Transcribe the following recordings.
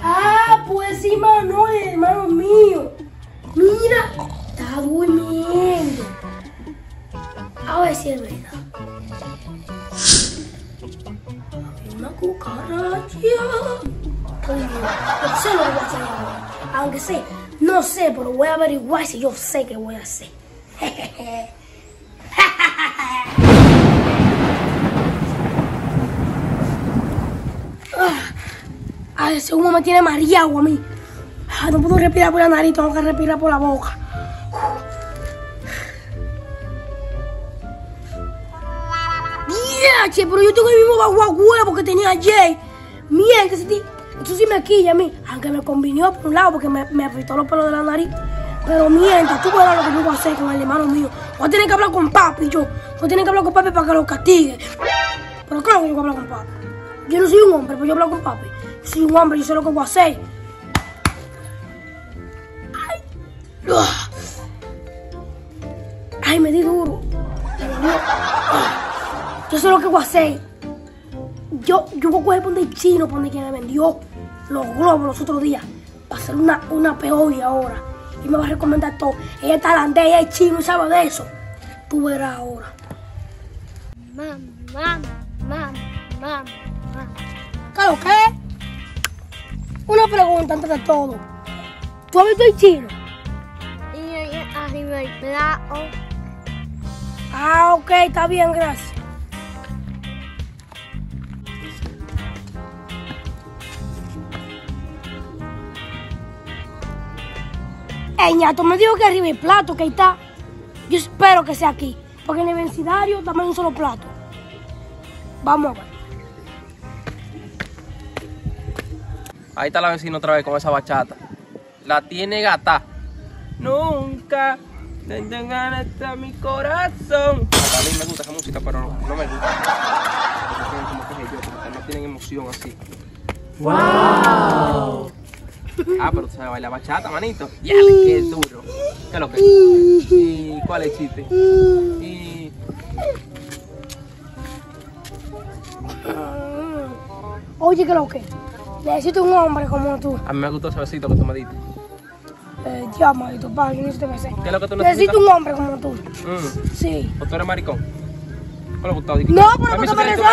Ah, pues sí, Manuel, hermano mío. Mira, está durmiendo. A ver si es verdad. Sé lo que voy a. Aunque sé, no sé, pero voy a averiguar si yo sé qué voy a hacer. Ah, ese humo me tiene mareado a mí. Ah, no puedo respirar por la nariz, tengo que respirar por la boca. Yeah, che, pero yo tengo el mismo huevo que tenía ayer. Mira, que se ti- eso sí me quilla a mí. Aunque me convinió por un lado porque me, me afeitó los pelos de la nariz. Pero mientras, tú verás lo que yo voy a hacer con el hermano mío. Voy a tener que hablar con papi, yo. Voy a tener que hablar con papi para que lo castigue. Pero claro que yo voy a hablar con papi. Yo no soy un hombre, pero yo hablo con papi. Yo soy un hombre, yo sé lo que voy a hacer. Ay, ah. Ay me di duro. Yo sé lo que voy a hacer. Yo, yo voy a coger por donde el chino, por donde que me vendió los globos los otros días. Para hacer una, una peoria ahora. Y me va a recomendar todo. Ella es tailandés, ella es chino y sabe de eso. Tú verás ahora. Mam, mam, mam, mam, mam. ¿Claro qué? Una pregunta antes de todo. ¿Tú has visto el chino? Y arriba el plato. Ah, ok, está bien, gracias. Ñato, me dijo que arriba el plato, que ahí está. Yo espero que sea aquí, porque en el vencidario en un solo plato. Vamos a ver. Ahí está la vecina otra vez con esa bachata. La tiene gata. Nunca tendré ganas de mi corazón. A mí me gusta esa música, pero no, no me gusta. Porque tienen como que yo, no tienen emoción así. ¡Wow! Ah, pero tú sabes bailar bachata, manito. Ya, qué duro. ¿Qué es lo que? ¿Y cuál es el chiste? Y... Oye, que lo que. Necesito un hombre como tú. A mí me gustó ese besito que tú me diste. Eh, Dios, maldito padre, yo necesito sea. ¿Qué es lo que tú Necesito necesitas? un hombre como tú. Mm. Sí. ¿O tú eres maricón? ¿Cuál es gustado? No, pero porque me resuelva.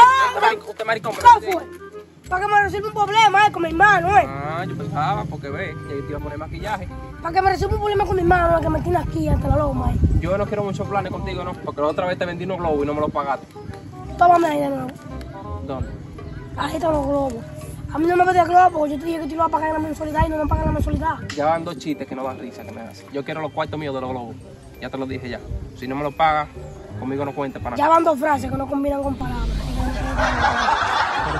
usted- es maricón, pero- ¿Qué fue? Para que me resuelva un problema, eh, con mi hermano, eh. Ah, yo pensaba, porque ve, que te iba a poner maquillaje. Para que me resuelva un problema con mi hermano, que me tiene aquí ante la loma, eh. Yo no quiero muchos planes contigo, ¿no? Porque la otra vez te vendí unos globos y no me los pagaste. Tómame ahí de nuevo. ¿Dónde? Ahí están los globos. A mí no me de globos, porque yo te dije que te iba a pagar la mensualidad y no me pagan la mensualidad. Ya van dos chistes que no dan risa que me hacen. Yo quiero los cuartos míos de los globos. Ya te lo dije ya. Si no me los pagas, conmigo no cuenta para Ya nada. van dos frases que no combinan con palabras.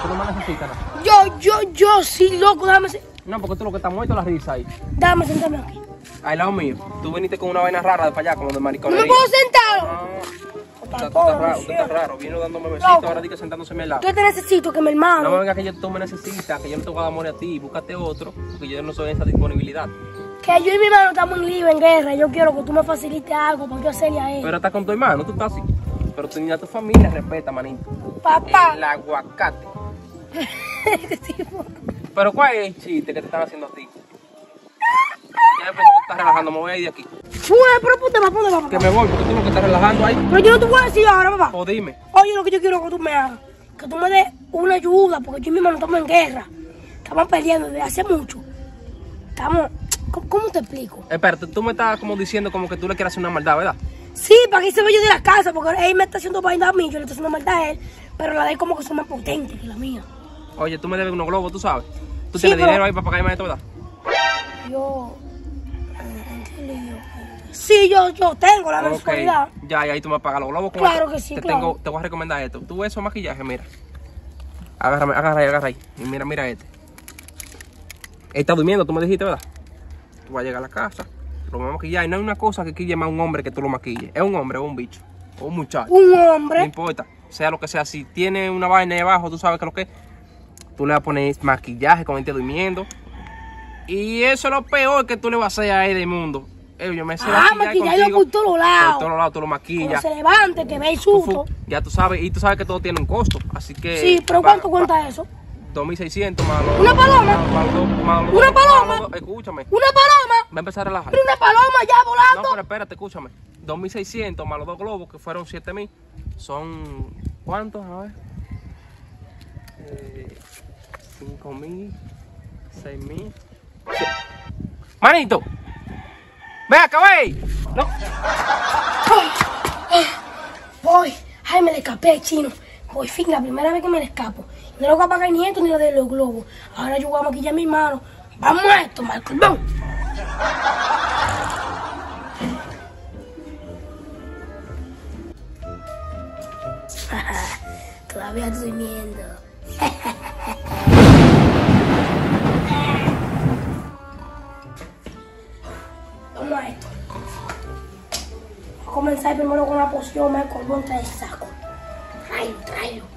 Pero tú no me necesitas nada. Yo, yo, yo, sí, loco, déjame, se- No, porque tú lo que estás muerto es la risa ahí. déjame sentarme aquí. Al lado mío. Tú viniste con una vaina rara de para allá, como de ¿No mariconería. me puedo sentar? No, estás, tú estás raro, estás sí. raro. Vino dándome besitos, Loco. ahora di que sentándose a mi lado. Yo te necesito que mi No me hermano, vengas que yo, tú me necesitas, que yo no te voy a dar amor a ti, búscate otro, porque yo no soy esa disponibilidad. que yo y mi hermano estamos en lío, en guerra. Yo quiero que tú me facilites algo para yo hacerle a él. Pero estás con tu hermano, tú estás así. Pero tú ni a tu familia respeta, manito. Papá. El aguacate. Pero ¿cuál es el chiste que te están haciendo a ti? Ya empezó que estás relajando, me voy a ir de aquí. Fue, pero ponte va, ponte va, Que papá. me voy, porque tú lo que estás relajando ahí. Pero yo no te voy a decir ahora, papá. O dime. Oye, lo que yo quiero que tú me hagas, que tú me des una ayuda, porque yo y mi hermano estamos en guerra. Estamos peleando desde hace mucho. Estamos. ¿Cómo, cómo te explico? Espérate, tú me estás como diciendo como que tú le quieres hacer una maldad, ¿verdad? Sí, para que se vaya de la casa, porque él me está haciendo vaina a mí, yo le estoy haciendo maldad a él, pero la de él como que son más potentes que la mía. Oye, tú me debes unos globos, tú sabes. Tú Sí, tienes pero- dinero ahí para pagarme esto, ¿verdad? Yo. Sí, yo, yo tengo la Ok, mensualidad. ya, y ahí tú me pagas los globos. Claro que sí, te claro. Tengo, te voy a recomendar esto. Tú ves esos maquillajes, mira. Agárrame, agarra ahí, agarra ahí. Y mira, mira este. Él está durmiendo, tú me dijiste, ¿verdad? Tú vas a llegar a la casa, lo vas a maquillar. Y no hay una cosa que quille más a un hombre que tú lo maquilles. Es un hombre o un bicho. O un muchacho. Un No hombre. importa. Sea lo que sea. Si tiene una vaina ahí abajo, tú sabes que lo que es. Tú le vas a poner maquillaje cuando esté durmiendo. Y eso es lo peor que tú le vas a hacer a él del mundo. Eh, yo me sé Ah, maquillar maquillarlo por todos lados. Por todos lados, tú lo Cuando maquillas. se levante, que ve el susto. Ya tú sabes, y tú sabes que todo tiene un costo. Así que. Sí, pero va- ¿cuánto va- cuenta eso? 2600 más los- ¿Una paloma? más- más los- más los- ¿Una paloma? los- Escúchame, ¡Una paloma! va a empezar a relajar. ¡Pero una paloma ya No, volando! pero espérate, escúchame. 2600 más los dos globos, que fueron 7000. Son. ¿Cuántos? A ver. Eh, 5000. 6000. Manito. Ve acá, ve. No. Voy. Ay, me le escapé, chino. Por fin, la primera vez que me le escapo. No lo voy a pagar ni esto ni lo de los globos. Ahora yo voy a maquillar a mi mano. Vamos a esto, Michael. Vamos. Todavía estoy durmiendo. Primero con la poción, Michael. Ponte el saco. Tráelo, tráelo.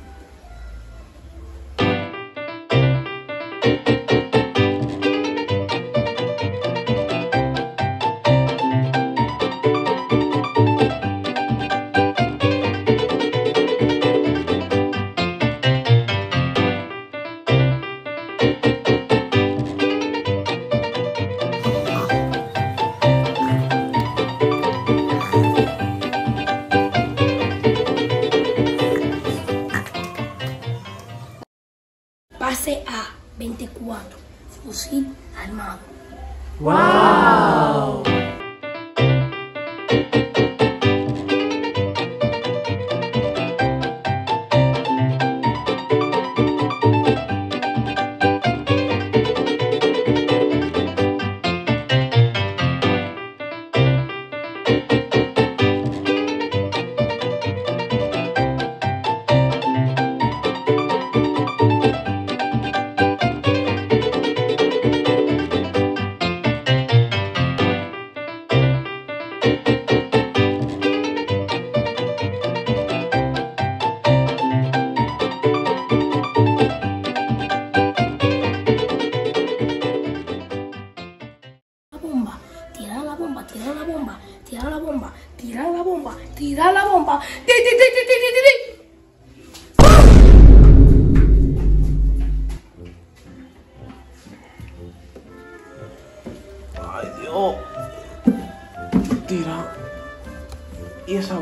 24. Fusil armado. La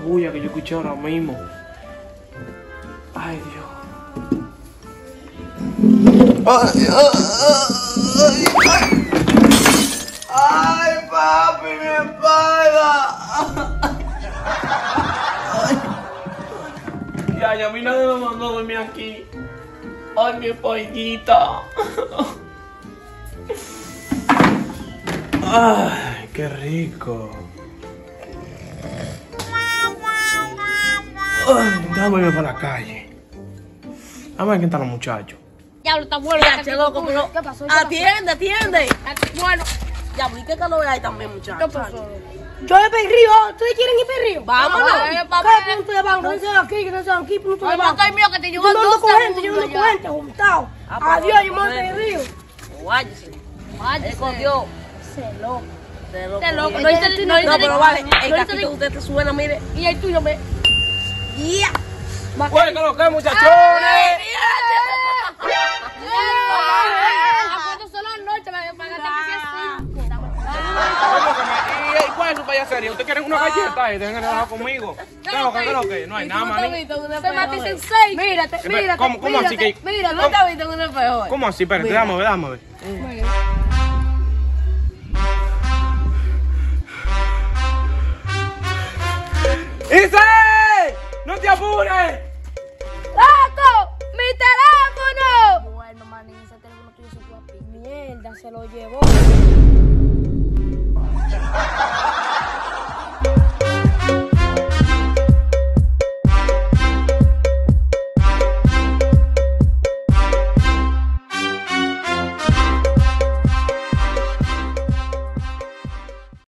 bulla que yo escuché ahora mismo. Ay, Dios. Ay, ay, ay, ay, papi, mi espalda. Ay. Ya, ya, a mí nadie me mandó a dormir aquí. Ay, mi espaldita. Ay, qué rico. Ay, déjame irme para la calle. A ver quién están los muchachos. Diablo, está bueno. Ya, loco, pero. ¿Qué pasó? Atiende, atiende. Bueno, ya, ¿y qué calor hay también, muchachos? Yo de Perrío, ¿ustedes quieren ir Perrío? Vámonos. ¿Qué punto ustedes van? ¿Dónde se van aquí? ¿Dónde se van aquí? ¿Dónde ustedes Ay, van? no, mío, que te Yo llevo no dos con gente, yo no segundos gente, juntado. Ah, pues, Adiós, yo me voy a. Perrío. Váyase. Váyase. con Dios. Se loco. Se loco. No, No no, no pero vale. no El casquito que usted te suena, mire. Y el tuyo me. Oye, ¿qué lo que, muchachones? Cinco. ¿Y cuál es su payasería? ¿Usted quiere una galleta dejen de hablar conmigo? ¿Qué lo que, qué lo que? No hay nada, maní. Te maté en seis. Mírate, mírate. ¿cómo- cómo así que- Mira, no te has visto en un espejo. hoy. ¿Cómo así? Espérate, déjame ver, déjame ver. ¡Isa! maldad se lo llevó.